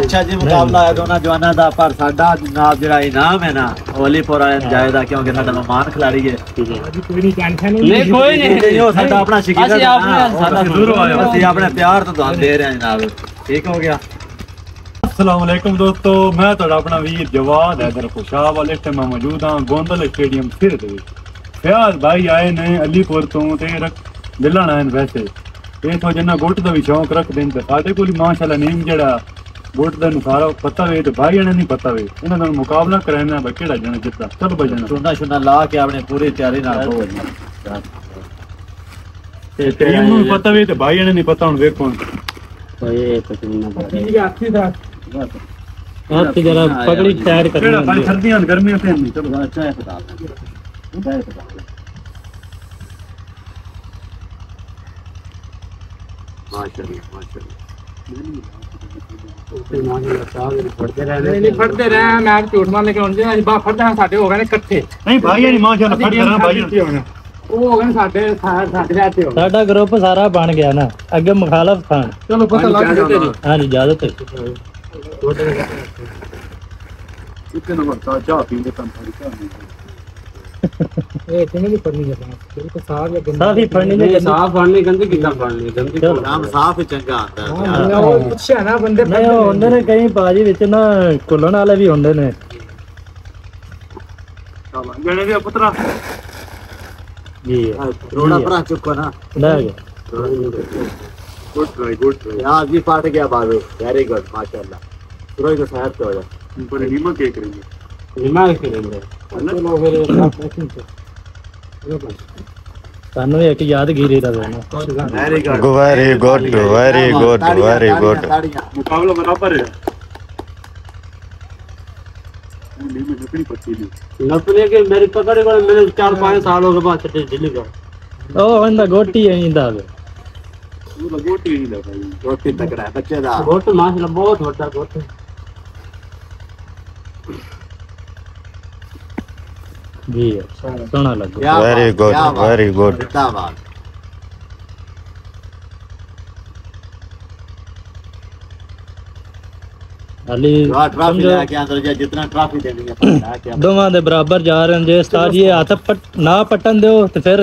ਅੱਛਾ ਜੀ ਮੁਕਾਬਲਾ ਹੈ ਦੋਨਾਂ ਜਵਾਨਾਂ ਦਾ ਪਰ ਸਾਡਾ ਜਨਾਬ ਜਿਹੜਾ ਇਨਾਮ ਹੈ ਨਾ ਅਲੀਪੁਰ ਵਾਲੇ ਨੂੰ ਜਾਏਗਾ ਕਿਉਂਕਿ ਸਾਡਾ ਮਹਿਮਾਨ ਖਿਲਾੜੀ ਹੈ। ਕੋਈ ਨਹੀਂ ਕੋਈ ਨਹੀਂ ਉਹ ਸਾਡਾ ਆਪਣਾ ਸ਼ਕੀਰ ਅਸੀਂ ਆਪਣੇ ਸਾਡਾ ਦੂਰ ਆਏ ਅਸੀਂ ਆਪਣੇ ਪਿਆਰ ਤੋਂ ਤੁਹਾਨੂੰ ਦੇ ਰਹੇ ਹਾਂ ਜਨਾਬ ਠੀਕ ਹੋ ਗਿਆ। ਅਸਲਾਮ ਵਾਲੇਕੁਮ ਦੋਸਤੋ ਮੈਂ ਤੁਹਾਡਾ ਆਪਣਾ ਵੀਰ ਜਵਾਦ ਹੈਦਰ ਖੁਸ਼ਾਬ ਵਾਲੇ ਤੇ ਮੈਂ ਮੌਜੂਦ ਹਾਂ ਗੋਂਦਲ ਸਟੇਡੀਅਮ ਸਿਰ ਦੇ ਵਿੱਚ। ਫਿਆਜ਼ ਭਾਈ ਆਏ ਨੇ ਅਲੀਪੁਰ ਤੋਂ ਤੇ ਦਿੱਲਣ ਆਏ ਨੇ ਵੈਸੇ। ਇਹ ਤੋਂ ਜਿੰਨਾ ਗੁੱਟ ਦਾ ਵੀ ਸ਼ੌਂਕ ਰੱਖਦੇ ਨੇ ਸਾਡੇ ਕੋਲ ਮਾਸ਼ਾਅੱਲਾ ਨੇਮ ਜਿਹੜਾ ਗੁੱਟ ਦਾ ਨੂੰ ਸਾਰਾ ਪਤਾ ਵੇ ਤੇ ਭਾਈ ਇਹਨਾਂ ਨਹੀਂ ਪਤਾ ਵੇ ਇਹਨਾਂ ਦਾ ਮੁਕਾਬਲਾ ਕਰਾਣਾ ਬਈ ਕਿਹੜਾ ਜਣਾ ਜਿੱਤਦਾ ਚਲ ਬਜਣਾ ਚੁੰਨਾ ਸ਼ੁਨਾ ਲਾ ਕੇ ਆਪਣੇ ਪੂਰੀ ਤਿਆਰੀ ਨਾਲ ਹੋ ਤੇ ਟੀਮ ਨੂੰ ਵੀ ਪਤਾ ਵੇ ਤੇ ਭਾਈ ਇਹਨਾਂ ਨਹੀਂ ਪਤਾ ਹੁਣ ਵੇਖੋ ਹੁਣ ਓਏ ਪਤਨੀ ਨਾ ਠੀਕ ਹੈ ਅੱਛੀ ਦਾ ਹੱਥ ਜਰਾ ਪਕੜੀ ਟਾਇਰ ਕਿਹੜਾ ਭਾਈ ਸਰਦੀਆਂ ਹਨ, ਗਰਮੀਆਂ ਤੇ ਨਹੀਂ ਚਲੋ ਅੱਛਾ ਹੈ ਖੁਦਾ ਹੁੰਦਾ ਹੈ ਖੁਦਾ ਮਾਸ਼ਾਅੱਲਾ ਮਾਸ਼ਾਅੱਲਾ ਨਹੀਂ ਨਹੀਂ ਫੜਦੇ ਰਹੇ ਮੈਂ ਝੂਠ ਮਾਰ ਲੈ ਕੇ ਹੁਣ ਜੇ ਬਾ ਫੜਦੇ ਹਾਂ ਸਾਡੇ ਹੋ ਗਏ ਨੇ ਇਕੱਠੇ। ਨਹੀਂ ਭਾਈ ਨਹੀਂ ਮਾਸ਼ਾਅੱਲਾ ਫੜ ਕਰਾਂ ਭਾਈ ਉਹ ਹੋ ਗਏ ਨੇ ਸਾਡੇ ਸਾਡੇ ਰਾਤੇ ਹੋ। ਸਾਡਾ ਗਰੁੱਪ ਸਾਰਾ ਬਣ ਗਿਆ ਨਾ ਅੱਗੇ ਮੁਖਾਲਫ ਖਾਨ। ਚਲੋ ਪਤਾ ਲੱਗ ਗਿਆ ਹਾਂਜੀ ਇਜਾਜ਼ਤ ਹੈ ਕਿਤੇ ਨਾ ਵਰਤਾ ਚਾਹ ਪੀਂਦੇ ਤਾਂ ਥੋੜੀ ਚਾਹ ਨਹੀਂ इतने भी पढ़ने के पास बिल्कुल साफ़ या गंदा तो साफ़ ही पढ़ने के साफ़ पढ़ने गंदे कितना पढ़ने गंदे को नाम साफ़ ही चंगा आता है हाँ, यार। वो कुछ है ना बंदे नहीं होंदे ने कहीं बाजी ਵਿੱਚ ਨਾ ਕੁੱਲਣ ਵਾਲੇ ਵੀ ਹੁੰਦੇ ਨੇ ਚਲੋ ਜਿਹੜੇ ਵੀ ਪੁੱਤਰਾ ਜੀ ਰੋੜਾ ਭਰਾ ਚੁੱਕੋ ਨਾ ਲੈ ਗਿਆ गुड ट्राई गुड ट्राई हाँ जी फाट गया बाबू वेरी गुड माशाल्लाह। सुरोज को साहब तो हो जाए पर नीमा क्या करेंगे? नीमा करेंगे। తను ఎక్క యాద గీరేదా very good very good very good very good मुकाबला बराबर है लपने के चार पाँच सालों के बाद गोटी है बहुत जी। सोना लग very good very good Ali जितना ट्रॉफी देनी है दोवां दे बराबर जा रहे हैं जे उस्ताद ये हाथ पट ना पटन दो तो फिर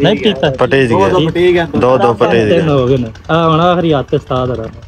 नहीं ठीक था पटेज गया दो दो पटेज गया तीन हो गए ना। हाँ आखिरी हाथ उस्ताद रहा।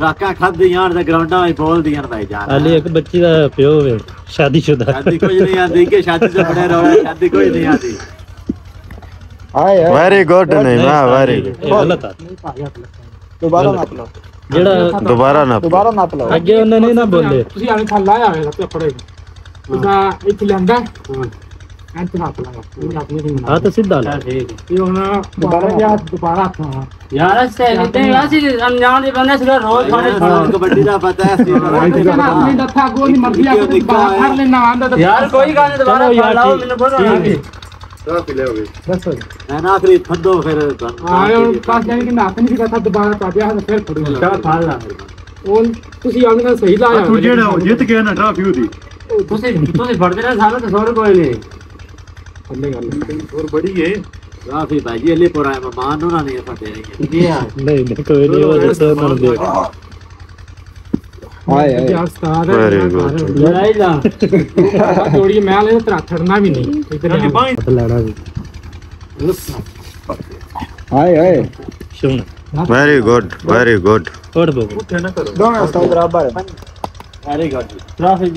ਟਰੱਕਾਂ ਖੜਦੇ ਜਾਣ ਤੇ ਗਰਾਊਂਡਾਂ ਵਿੱਚ ਬੋਲਦੀਆਂ ਨੇ ਜਾਨ। ਹਾਲੇ ਇੱਕ ਬੱਚੀ ਦਾ ਪਿਓ ਹੋਵੇ ਸ਼ਾਦੀशुदा। ਸ਼ਾਦੀ ਕੋਈ ਨਹੀਂ ਆਂਦੀ ਕਿ ਸ਼ਾਦੀ ਤੋਂ ਬੜਾ ਰੌਲਾ ਸ਼ਾਦੀ ਕੋਈ ਨਹੀਂ ਆਂਦੀ। ਹਾਏ ਵੈਰੀ ਗੁੱਡ ਨਹੀਂ ਮਾ ਵੈਰੀ ਗਲਤ ਆ। ਦੁਬਾਰਾ ਨਾ ਪਲੋ ਜਿਹੜਾ ਦੁਬਾਰਾ ਨਾ ਦੁਬਾਰਾ ਨਾ ਪਲੋ ਅੱਗੇ ਉਹਨਾਂ ਨੇ ਨਾ ਬੋਲੇ। ਤੁਸੀਂ ਆਵੇਂ ਥੱਲਾ ਆਵੇਂ ਕੱਪੜੇ ਉਹਦਾ ਇੱਥੇ ਲੈਂਦਾ। ਐਂਟ ਨਾ ਕਰਾਂਗਾ ਪੂਰੀ ਆਪਣੀ ਨਹੀਂ ਮਨਾ ਹਾਂ ਤਾਂ ਸਿੱਧਾ ਲਾ ਠੀਕ ਹੈ ਇਹ ਹੁਣ ਦੁਬਾਰਾ ਜਾਂ ਦੁਬਾਰਾ ਆਖਾਂ ਯਾਰ ਸਹੀ ਤੇ ਅਸੀਂ ਅਣਜਾਣ ਦੇ ਬੰਦੇ ਸਿਰ ਰੋਜ਼ ਖਾਣੇ ਕਬੱਡੀ ਦਾ ਪਤਾ ਹੈ ਅਸੀਂ ਆਪਣੀ ਦੱਥਾ ਕੋ ਨਹੀਂ ਮਰਜ਼ੀ ਆਪਣੀ ਬਾਹਰ ਫੜ ਲੈਣਾ ਆਂਦਾ ਤਾਂ ਯਾਰ ਕੋਈ ਗੱਲ ਨਹੀਂ ਦੁਬਾਰਾ ਖਾ ਲਾਓ ਮੈਨੂੰ ਬੋਲਣਾ ਨਾ ਪੀ ਲਿਓਗੇ ਬਸ ਹੈ ਨਾ ਆਖਰੀ ਫੱਦੋ ਫਿਰ ਹਾਂ ਹੁਣ ਕਾਸ ਜਾਨੀ ਕਿ ਨਾਤੇ ਨਹੀਂ ਕਰਤਾ ਦੁਬਾਰਾ ਤਾਂ ਪਿਆ ਫਿਰ ਫੜੂਗਾ ਚਾ ਫੜ ਲਾ ਉਹ ਤੁਸੀਂ ਆਉਣ ਨਾਲ ਸਹੀ ਲਾਇਆ ਤੂੰ ਜਿਹੜਾ ਜਿੱਤ ਗਿਆ ਨਾ ਟਰਾਫੀ ਉਹਦੀ ਤੁਸੀਂ ਤੁਸੀਂ ਫੜਦੇ ਰਹੇ ਸਾਨੂੰ ਤਾਂ ਸੋਰ ਕੋਈ ਨਹੀਂ ਥੱਲੇ ਗੱਲ ਹੋਰ ਬੜੀ ਏ ਕਾਫੀ ਭਾਈ ਜੀ ਅਲੀ ਪੁਰਾ ਮਹਿਮਾਨ ਉਹਨਾਂ ਨੇ ਫਟੇ ਨਹੀਂ ਜੀ ਹਾਂ ਨਹੀਂ ਨਹੀਂ ਕੋਈ ਨਹੀਂ ਉਹ ਦੱਸੋ ਉਹਨਾਂ ਨੂੰ ਦੇ ਹਾਏ ਹਾਏ ਉਸਤਾਦ Very good. ਲੜਾਈ ਲਾ ਜੋੜੀ ਮੈਂ ਲੈ ਤਰਾ ਛੜਨਾ ਵੀ ਨਹੀਂ ਇਧਰ ਜੀ ਬਾਈ ਹੱਥ ਲੈਣਾ ਵੀ ਹਾਏ ਹਾਏ ਸੋਹਣਾ Very good, very good. ਕੋਟ ਬੋ ਉੱਥੇ ਨਾ ਕਰੋ ਦੋਵੇਂ ਉਸਤਾਦ ਬਰਾਬਰ ਵੈਰੀ ਗੁੱਡ ਟ੍ਰੈਫਿਕ